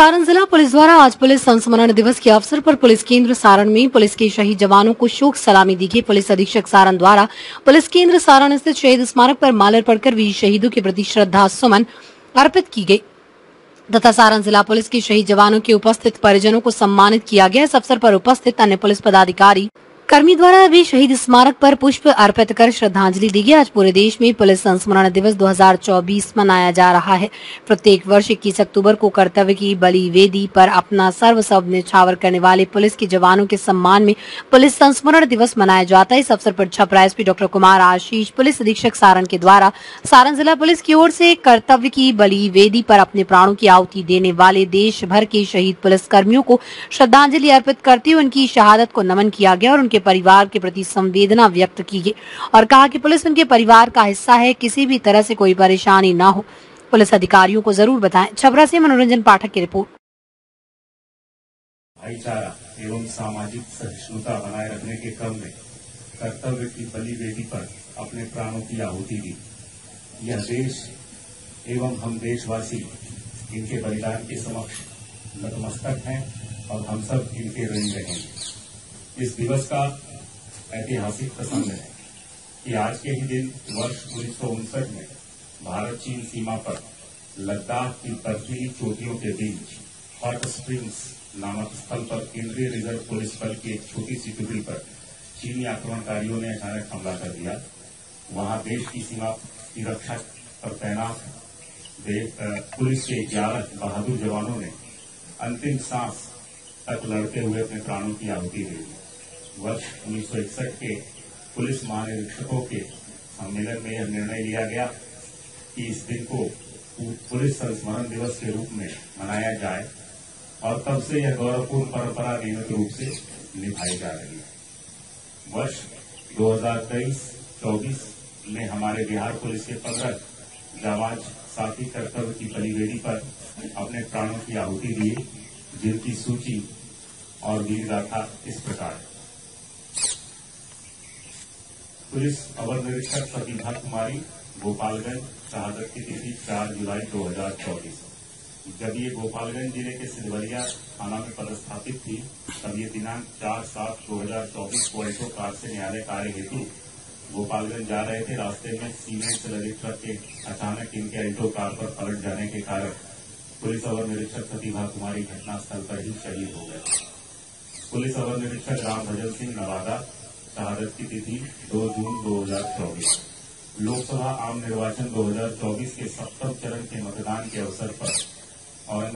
सारण जिला पुलिस द्वारा आज पुलिस संस्मरण दिवस के अवसर पर पुलिस केंद्र सारण में पुलिस के शहीद जवानों को शोक सलामी दी गई। पुलिस अधीक्षक सारण द्वारा पुलिस केंद्र सारण स्थित शहीद स्मारक पर मालर पढ़कर वीर शहीदों के प्रति श्रद्धा सुमन अर्पित की गई। तथा सारण जिला पुलिस के शहीद जवानों के उपस्थित परिजनों को सम्मानित किया गया। इस अवसर पर उपस्थित अन्य पुलिस पदाधिकारी कर्मी द्वारा भी शहीद स्मारक पर पुष्प अर्पित कर श्रद्धांजलि दी गई। आज पूरे देश में पुलिस संस्मरण दिवस 2024 मनाया जा रहा है। प्रत्येक वर्ष 21 अक्टूबर को कर्तव्य की बलि वेदी पर अपना सर्वस्व निछावर करने वाले पुलिस के जवानों के सम्मान में पुलिस संस्मरण दिवस मनाया जाता है। इस अवसर पर Chhapra SP doctor Kumar Ashish, police अधीक्षक सारण के द्वारा सारण जिला पुलिस की ओर से कर्तव्य की बलि वेदी पर अपने प्राणों की आहुति देने वाले देश भर के शहीद पुलिस कर्मियों को श्रद्धांजलि अर्पित करते हुए उनकी शहादत को नमन किया गया और उनके परिवार के प्रति संवेदना व्यक्त की और कहा कि पुलिस उनके परिवार का हिस्सा है, किसी भी तरह से कोई परेशानी न हो। पुलिस अधिकारियों को ज़रूर बताएँ। छबरा से मनोरंजन पाठक की रिपोर्ट। भाईचारा एवं सामाजिक सहिष्णुता बनाए रखने के क्रम में कर्तव्य की बलि वेदी पर अपने प्राणों की आहुति दी। यह देश एवं हम देशवासी इनके बलिदान के समक्ष नतमस्तक हैं और हम सब इनके ऋणी रहेंगे इस दिवस का ऐतिहासिक प्रसंग है कि आज के ही दिन वर्ष उन्नीस में भारत चीन सीमा पर लद्दाख की बर्फीली चोटियों के बीच हॉट स्प्रिंग्स नामक स्थल पर केंद्रीय रिज़र्व पुलिस बल की एक छोटी सी टुकड़ी पर चीनी आक्रमणकारियों ने अचानक हमला कर दिया। वहाँ देश की सीमा की रक्षा पर तैनात पुलिस के ग्यारह बहादुर जवानों ने अंतिम सांस तक लड़ते हुए अपने प्राणों की आहुति दे दी। वर्ष उन्नीस के पुलिस महानिरीक्षकों के सम्मेलन में यह निर्णय लिया गया कि इस दिन को पुलिस संस्मरण दिवस के रूप में मनाया जाए और तब से यह गौरवपूर्ण परंपरा नियमित रूप से निभाई जा रही है। वर्ष 2023-24 में हमारे बिहार पुलिस के पंद्रह जाबाज साथी कर्तव्य की बलिवेदी पर अपने प्राणों की आहुति दिए, जिनकी सूची और वीर गाथा इस प्रकार है। पुलिस अवर निरीक्षक प्रतिभा कुमारी, गोपालगंज, शहादत की तिथि चार जुलाई 2024 जब ये गोपालगंज ज़िले के सिलवरिया थाना में पदस्थापित थी, तब ये दिनांक चार सात दो हज़ार चौबीस को एल्टो कार से न्यायालय कार्य हेतु गोपालगंज जा रहे थे। रास्ते में सीमेंट से लगे ट्रक के अचानक इनके एल्टो कार पर पलट जाने के कारण पुलिस अवर निरीक्षक प्रतिभा कुमारी घटनास्थल पर ही शहीद हो गए। पुलिस अवर निरीक्षक राम भजन सिंह नवादा शहादत की तिथि 2 जून दो हज़ार चौबीस। लोकसभा आम निर्वाचन 2024 के सप्तम चरण के मतदान के अवसर पर और